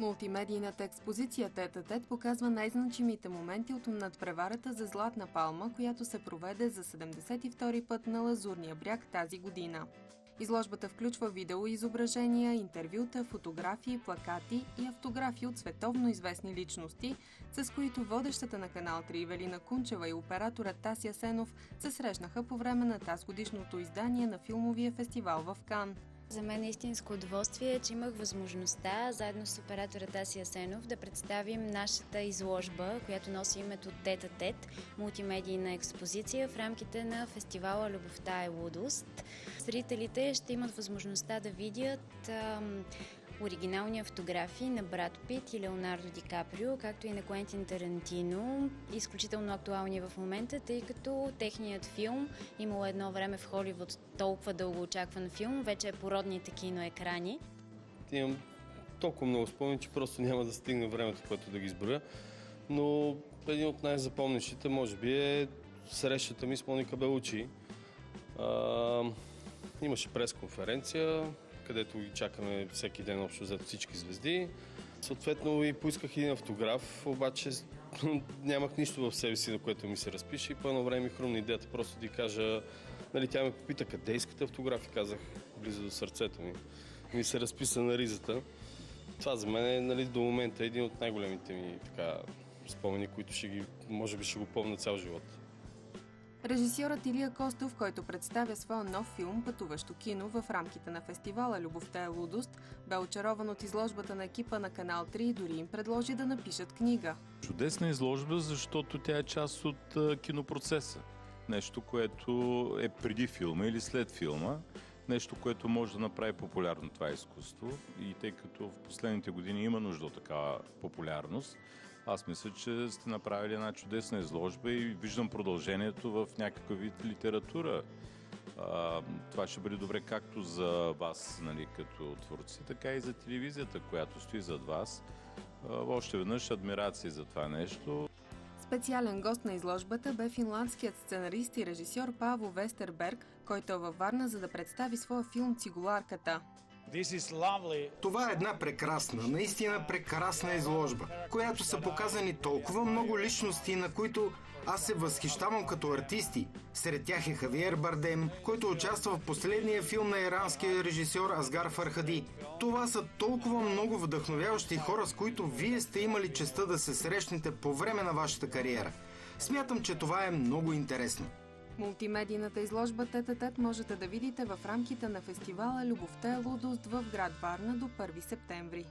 Мултимедийната експозиция Тет показва най-значимите моменти от надпреварата за Златна палма, която се проведе за 72 път на Лазурния бряг тази година. Изложбата включва видеоизображения, интервюта, фотографии, плакати и автографи от световно известни личности, с които водещата на канал 3 Велина Кунчева и операторът Тасия Сенов се срещнаха по време на тази годишното издание на филмовия фестивал в Кан. За мен е истинско удоволствие, че имах възможността заедно с оператора Таси Асенов да представим нашата изложба, която носи името Тета Тет, мултимедийна експозиция в рамките на фестивала Любовта е лудост. Зрителите ще имат възможността да видят оригинални фотографии на Брат Пит и Леонардо Ди Каприо, както и на Куентин Тарантино, изключително актуални в момента, тъй като техният филм, имало едно време в Холивуд толкова дълго очакван филм, вече е по родните киноекрани. Имам толкова много спомени, че просто няма да стигне времето, което да ги изброя. Но един от най-запомнящите, може би, е срещата ми с Моника Белучи. А, имаше пресконференция, където ги чакаме всеки ден общо взето всички звезди. Съответно и поисках един автограф, обаче нямах нищо в себе си, на което ми се разпише и по едно време ми хрумна идеята просто да кажа, нали, тя ме попита къде искате автограф и казах близо до сърцето ми. Ми се разписа на ризата. Това за мен е нали, до момента един от най-големите ми така, спомени, които ще ги, може би ще го помня цял живот. Режисьорът Илия Костов, който представя своя нов филм Пътуващо кино в рамките на фестивала Любовта е лудост, бе очарован от изложбата на екипа на Канал 3 и дори им предложи да напишат книга. Чудесна изложба, защото тя е част от кинопроцеса. Нещо, което е преди филма или след филма. Нещо, което може да направи популярно това изкуство. И тъй като в последните години има нужда от такава популярност, аз мисля, че сте направили една чудесна изложба и виждам продължението в някакъв вид литература. А, това ще бъде добре както за вас, нали, като творци, така и за телевизията, която стои зад вас. А, още веднъж адмирации за това нещо. Специален гост на изложбата бе финландският сценарист и режисьор Паво Вестерберг, който е във Варна за да представи своя филм «Цигуларката». Това е една прекрасна, наистина прекрасна изложба, която са показани толкова много личности, на които аз се възхищавам като артисти. Сред тях е Хавиер Бардем, който участва в последния филм на иранския режисьор Азгар Фархади. Това са толкова много вдъхновяващи хора, с които вие сте имали честа да се срещнете по време на вашата кариера. Смятам, че това е много интересно. Мултимедийната изложба Тетатет можете да видите в рамките на фестивала Любовта е лудост в град Варна до 1 септември.